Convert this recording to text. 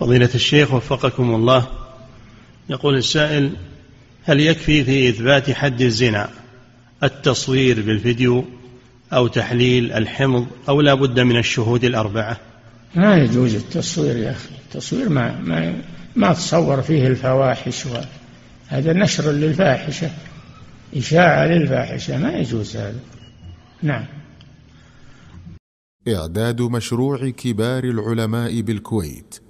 فضيلة الشيخ وفقكم الله. يقول السائل هل يكفي في إثبات حد الزنا التصوير بالفيديو أو تحليل الحمض أو لا بد من الشهود الأربعة؟ ما يجوز التصوير يا أخي. التصوير ما, ما, ما تصور فيه الفواحش هذا نشر للفاحشة إشاعة للفاحشة ما يجوز هذا. نعم. إعداد مشروع كبار العلماء بالكويت.